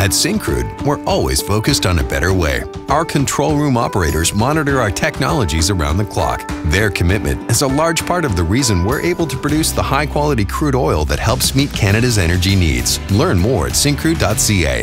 At Syncrude, we're always focused on a better way. Our control room operators monitor our technologies around the clock. Their commitment is a large part of the reason we're able to produce the high quality crude oil that helps meet Canada's energy needs. Learn more at syncrude.ca.